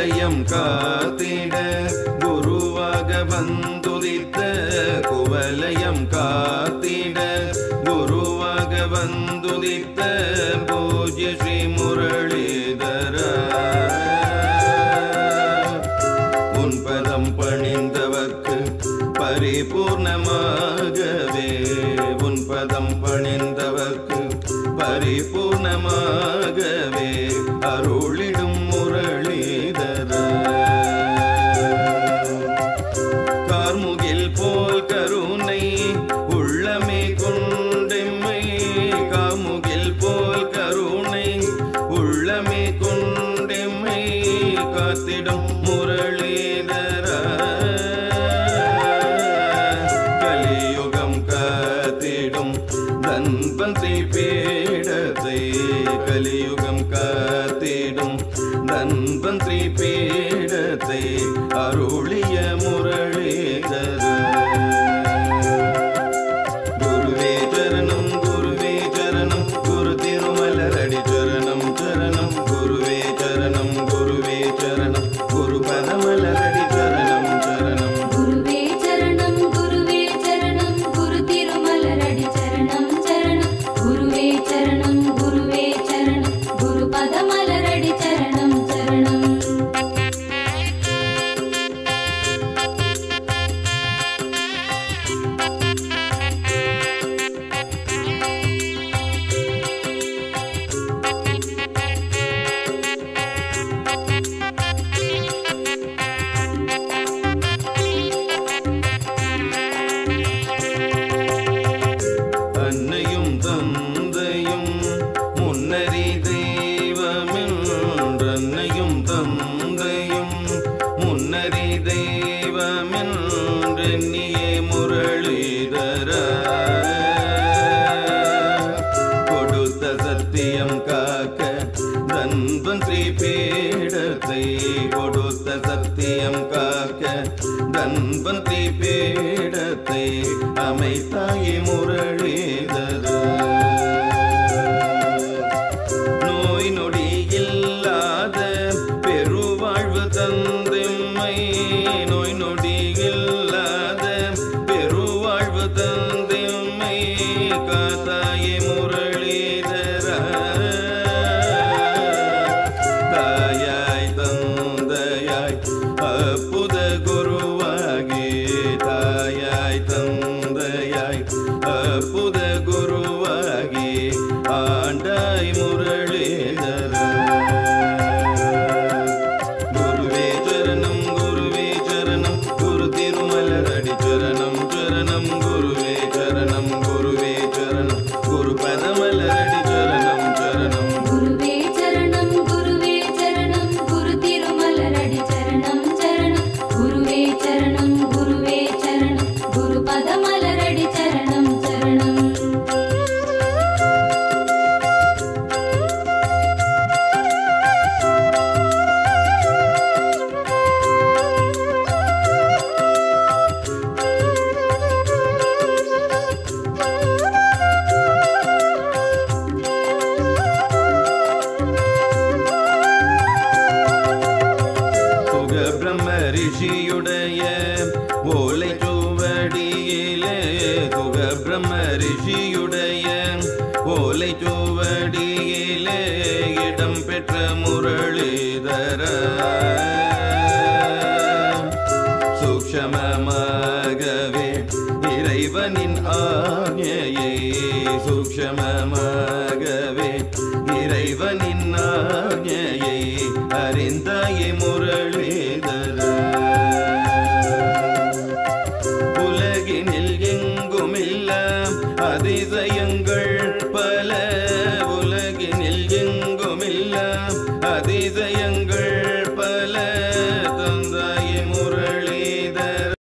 நிலையம் காத்திட குருவாக வந்துதித்த குவலயம் காத்திட குருவாக வந்துதித்த பூஜ்ய ஸ்ரீ முரளிதர. உன்பதம் பணிந்தவர்க்கு பரிபூர்ணமாகவே. உன்பதம் பணிந்தவர்க்கு பரிபூர்ணமாகவே. அருள் முரளிதர கலியுகம் காத்திடும் தன்பந்தி பீடத்தை கலியுகம் காத்திடும் தன்பந்தி பீடத்தை அருளிய சத்தியம் காக்க தன்பந்திரி பீடத்தை கொடுத்த சத்தியம் காக்க தன்பந்திரி பீடத்தை அமைத்தாயி முரளிதரா. ஓலை சுவடியிலே சுக பிரம்ம ரிஷியுடைய ஓலை சுவடியிலே இடம் பெற்ற முரளிதர. சூக்ஷமமாகவே இறைவனின் ஆணையை சூக்ஷமமாகவே இறைவனின் ஆணையை அறிந்தாயே முரளி